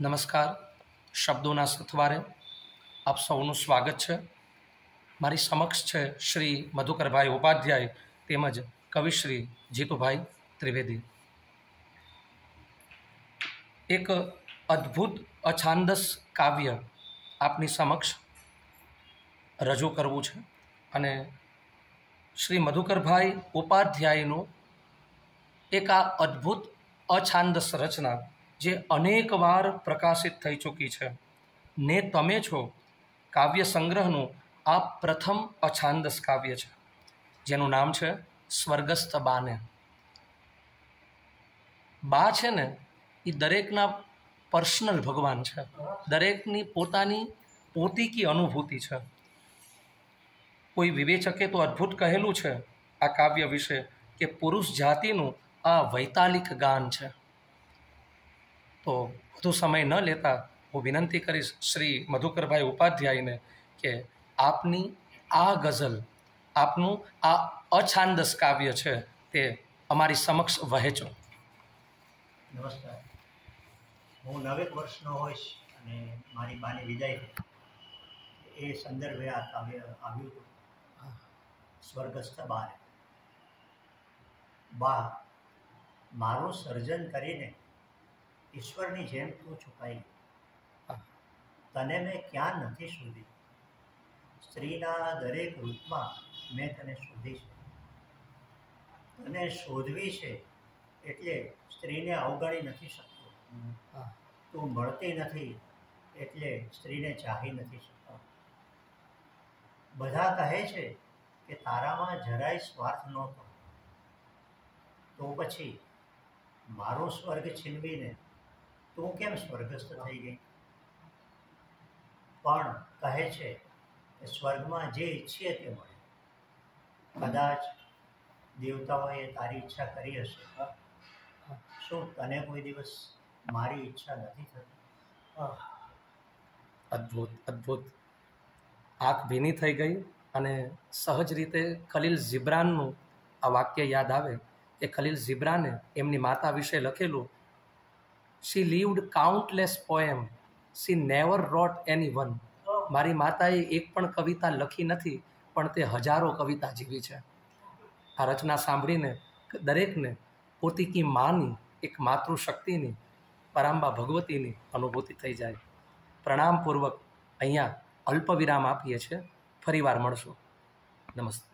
નમસ્કાર, શબ્દોના સથવારે આપ સૌનું સ્વાગત છે. મારી સમક્ષ છે શ્રી મધુકરભાઈ ઉપાધ્યાય તેમજ કવિશ્રી જીતુભાઈ ત્રિવેદી. એક અદ્ભુત, અછાંદસ કાવ્ય આપની સમક્ષ રજૂ કરવું છે અને શ્રી મધુકરભાઈ ઉપાધ્યાયનું એક આ અદ્ભુત, અછાંદસ રચના જે અનેકવાર પ્રકાશિત થઈ ચૂકી છે. ને તમે છો કાવ્ય સંગ્રહનું આ પ્રથમ અછાંદસ કાવ્ય છે. જેનું નામ છે સ્વર્ગસ્થ બાને. બા છે ને એ દરેકના પર્સનલ ભગવાન છે. દરેકની પોતાની પોતીકી અનુભૂતિ છે. કોઈ વિવેચકે તો અદ્ભુત કહેલું છે આ કાવ્ય વિશે કે પુરુષ જાતિનું આ વૈતાલિક ગાન છે. તો વધુ સમય ન લેતા હું વિનંતી કરીશ શ્રી મધુકરભાઈ ઉપાધ્યાયને કે આપની આ ગઝલ, આપનું આ અછાંદસ કાવ્ય છે તે અમારી સમક્ષ વહેંચો. નમસ્કાર. હું નવેક વર્ષનો હોઈશ અને મારી બાની વિદાય એ સંદર્ભે આ કાવ્ય આવ્યું હતું. સ્વર્ગસ્થ બાર બા, મારું સર્જન કરીને ઈશ્વરની જેમ તું છુપાઈ તને મેં ક્યાં નથી શોધી? સ્ત્રીના દરેક રૂપમાં મેં તને શોધી છે. તને શોધવી છે એટલે સ્ત્રીને અવગણી નથી શકતો. તું મળતી નથી એટલે સ્ત્રીને ચાહી નથી શકતો. બધા કહે છે કે તારામાં જરાય સ્વાર્થ નહોતો. તો પછી મારો સ્વર્ગ છીનવીને તું કેમ સ્વર્ગસ્થ થઈ ગઈ? પણ કહે છે કે સ્વર્ગમાં જે ઈચ્છીએ તે મળે. કદાચ દેવતાઓએ તારી ઈચ્છા કરી હશે. શું તને કોઈ દિવસ મારી ઈચ્છા નથી થતી? અદ્ભુત અદ્ભુત. આંખ ભીની થઈ ગઈ અને સહજ રીતે ખલીલ ઝિબ્રાનનું આ વાક્ય યાદ આવે કે ખલીલ ઝિબ્રાને એમની માતા વિશે લખેલું she lived countless poem she never wrote any one મારી માતાએ એક પણ કવિતા લખી નથી, પણ તે હજારો કવિતા જીવી છે. આ રચના સાંભળીને દરેકને પોતીકી માની, એક માતૃશક્તિની, પરાંબા ભગવતીની અનુભૂતિ થઈ જાય. પ્રણામપૂર્વક અહીંયા અલ્પ વિરામ આપીએ છીએ. ફરીવાર મળશું. નમસ્તે.